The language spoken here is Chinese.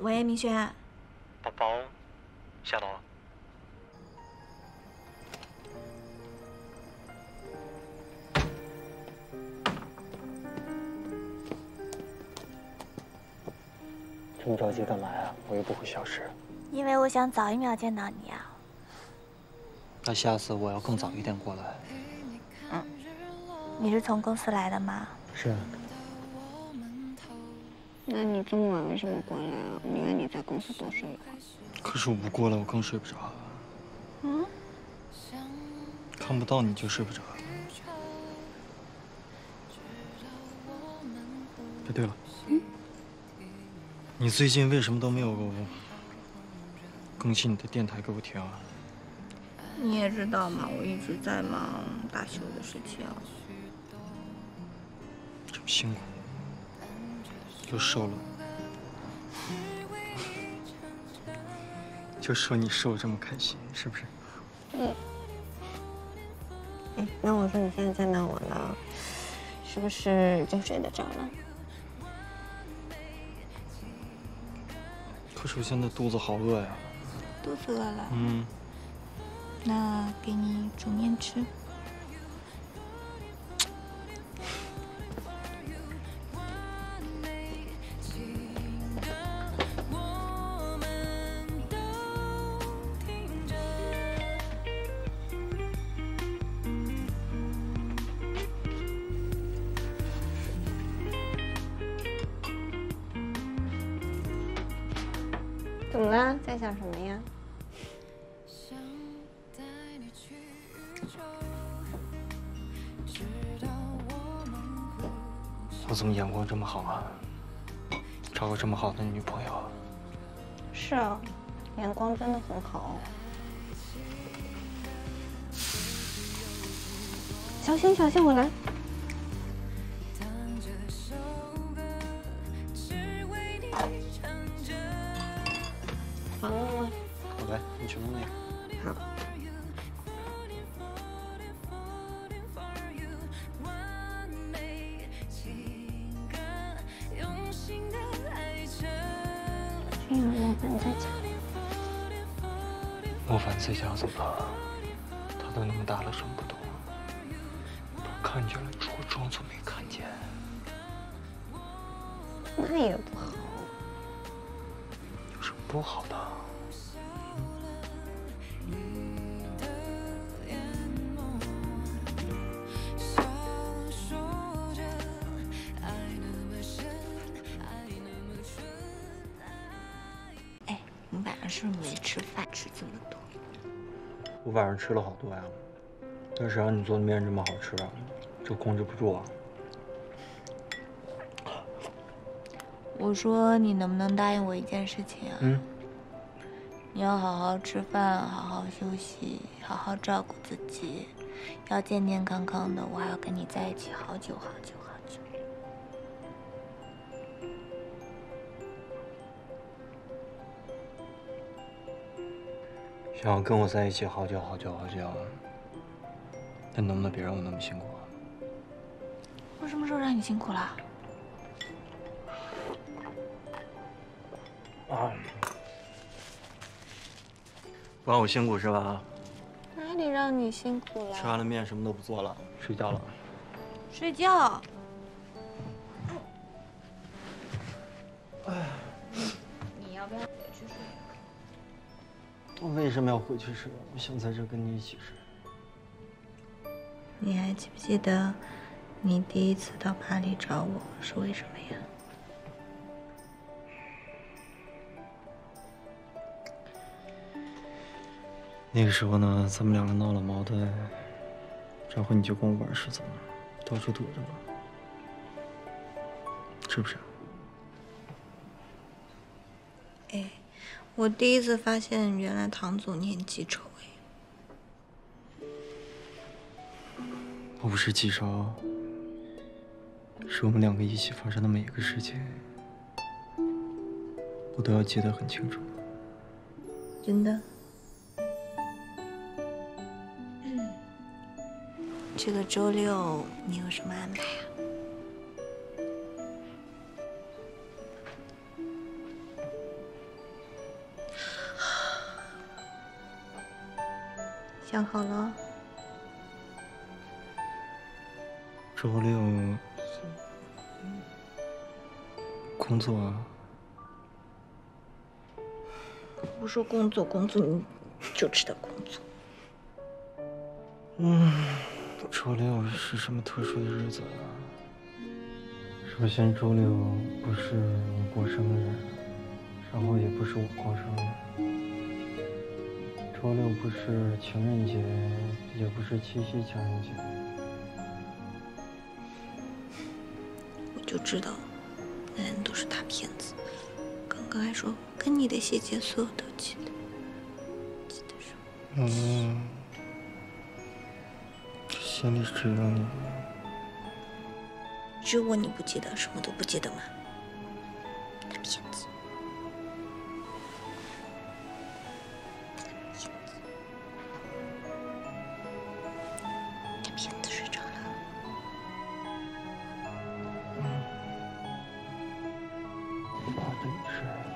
喂，明轩。宝宝，下楼了。这么着急干嘛呀？我又不会消失。因为我想早一秒见到你啊。那下次我要更早一点过来。嗯。你是从公司来的吗？是。那你这么晚为什么过来啊？宁愿你在公司多睡一会儿。可是我不过来，我更睡不着。嗯。看不到你就睡不着。哎，对了。嗯。你最近为什么都没有更新你的电台给我听啊？你也知道嘛，我一直在忙大修的事情。这么辛苦，又瘦了，就说你瘦这么开心，是不是？嗯。哎，那我说你现在见到我了，是不是就睡得着了？可是我现在肚子好饿呀。肚子饿了。嗯。那给你煮面吃。怎么了？在想什么呀？我怎么眼光这么好啊？找个这么好的女朋友。是啊，眼光真的很好。小心，小心，我来。莫凡在家怎么了？他都那么大了，什么不懂？看见了，如果装作没看见，那也不好。有什么不好的？是不是没吃饭？吃这么多？我晚上吃了好多呀，但谁让你做的面这么好吃，就控制不住啊。我说你能不能答应我一件事情啊？嗯。你要好好吃饭，好好休息，好好照顾自己，要健健康康的。我还要跟你在一起好久好久想要跟我在一起好久好久好久，但能不能别让我那么辛苦啊？我什么时候让你辛苦了？啊！不让我辛苦是吧？哪里让你辛苦了？吃完了面什么都不做了，睡觉了。睡觉。为什么要回去睡？我想在这跟你一起睡。你还记不记得，你第一次到巴黎找我是为什么呀？那个时候呢，咱们两个闹了矛盾，然后你就跟我玩失踪了，到处躲着我，是不是？哎，我第一次发现，原来唐总你很记仇哎。我不是记仇，是我们两个一起发生的每一个事情，我都要记得很清楚。真的。这个周六你有什么安排啊？想好了？周六工作啊？我说工作，工作，你就知道工作。嗯，周六是什么特殊的日子啊？首先，周六不是你过生日，然后也不是我过生日。周六不是情人节，也不是七夕情人节。我就知道，男人都是大骗子。刚刚还说跟你的细节所有都记得，记得什么？嗯，心里只有你。只有我你不记得，什么都不记得吗？爸，对是。